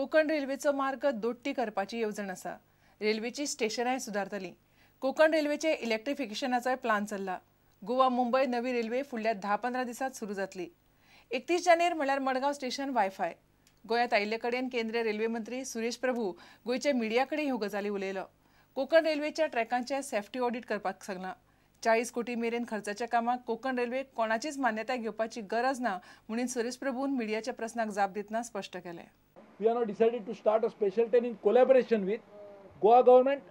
कोकण रेल्वेचो मार्ग दोट्टी करपाची येवजण आसा रेल्वेची स्टेशनांय सुदारतली कोकण रेल्वेचे इलेक्ट्रिफिकेशनाचोय प्लान चल्ला. गोवा मुंबय नवी रेल्वे फुडल्या धा पंदरा दिसांत सुरू जातली. एकतीस जानेर म्हळ्यार मडगांव स्टेशन वायफाय. गोंयांत आयिल्ले कडेन केंद्रीय रेल्वे मंत्री सुरेश प्रभू गोंयच्या मिडिया कडेन ह्यो गजाली उलयलो. कोकण रेल्वेच्या ट्रॅकांचे सेफ्टी ऑडिट करपाक सांगलां. चाळीस कोटी मेरेन खर्चाच्या कामाक कोकण रेल्वेक कोणाचीच मान्यताय घेवपाची गरज ना म्हणून सुरेश प्रभून मिडियाच्या प्रस्नाक जाप दितना स्पश्ट केलें. We are now decided to start a special train in collaboration with Goa government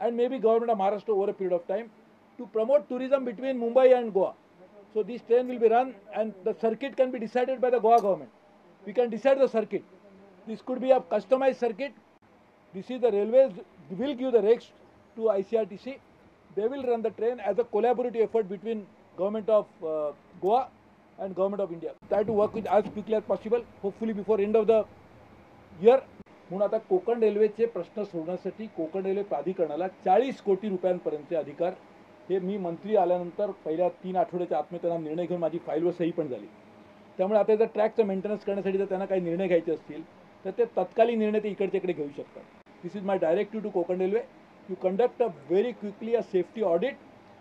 and maybe government of Maharashtra over a period of time to promote tourism between Mumbai and Goa. So this train will be run and the circuit can be decided by the Goa government. We can decide the circuit. This could be a customized circuit. This is the railways will give the rakes to ICRTC. They will run the train as a collaborative effort between government of uh, Goa and government of India. Try to work with as quickly as possible. Hopefully before end of the year म्हणून आता कोकण रेल्वेचे प्रश्न सोडण्यासाठी Konkan railway प्राधिकरणाला चाळीस कोटी रुपयांपर्यंतचे अधिकार. हे मी मंत्री आल्यानंतर पहिल्या तीन आठवड्याच्या आत्महत्येला निर्णय घेऊन माझी फाईलवर सही पण झाली. त्यामुळे आता जर ट्रॅकचं मेंटेनन्स करण्यासाठी जर त्यांना काही निर्णय घ्यायचे असतील तर ते तत्कालीन निर्णय ते इकडच्या इकडे घेऊ शकतात. This is my directive to Konkan railway. You conduct a very quickly a safety audit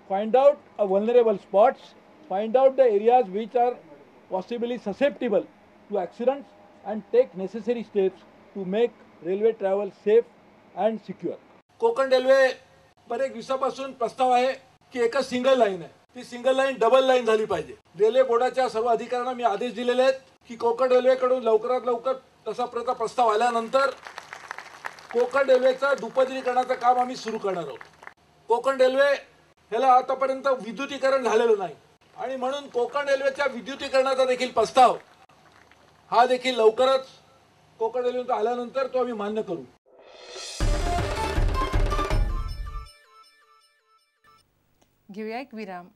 find out a vulnerable spots find out the areas which are possibly susceptible to accidents and take necessary steps to make railway travel safe and secure. Konkan railway बरेच दिवसापासून प्रस्ताव आहे की एकच single line आहे. ती single line double line झाली पाहिजे. रेल्वे बोर्डाच्या सर्व अधिकाऱ्यांना मी आदेश दिलेले आहेत की कोकण रेल्वेकडून लवकरात लवकर तसा प्रथा प्रस्ताव आल्यानंतर कोकण रेल्वेचं दुपदरीकरणाचं काम आम्ही सुरू करणार आहोत. कोकण रेल्वे ह्याला आतापर्यंत विद्युतीकरण झालेलं नाही. आणि म्हणून कोकण रेल्वेच्या विद्युतीकरणाचा देखील प्रस्ताव हा देखील लवकरच कोकण रेल्वे आल्यानंतर तो आम्ही मान्य करू. घेऊया एक विराम.